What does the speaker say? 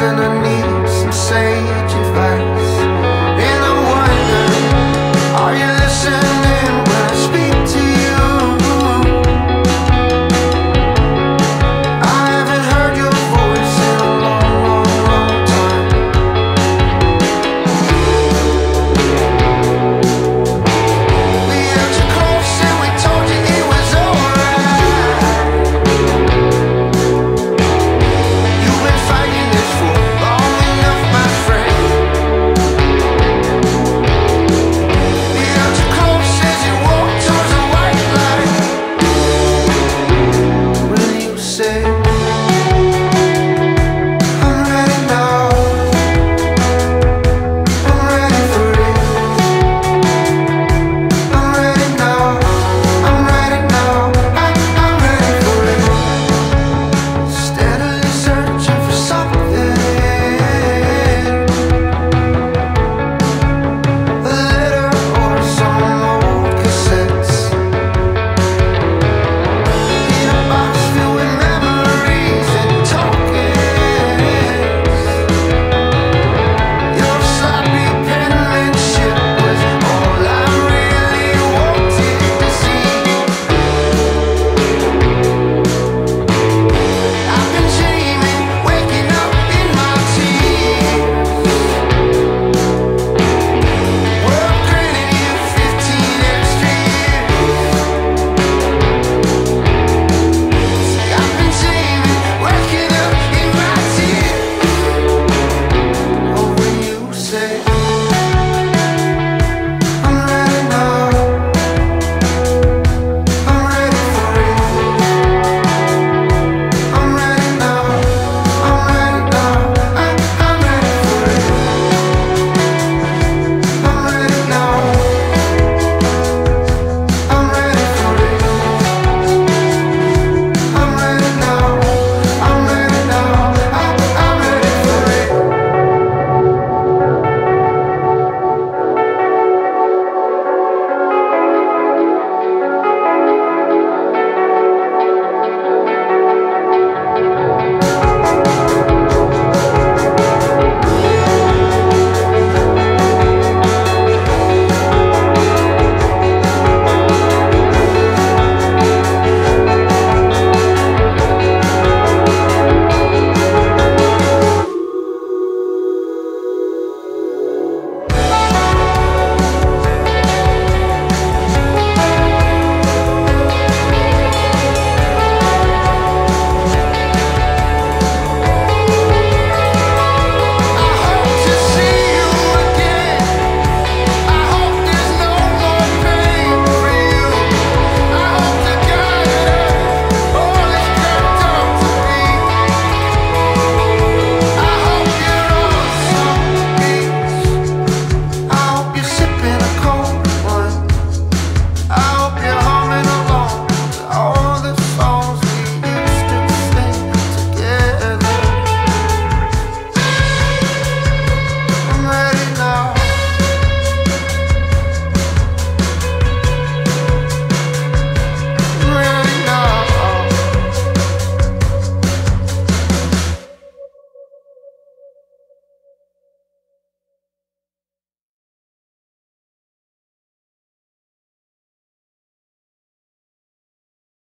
in the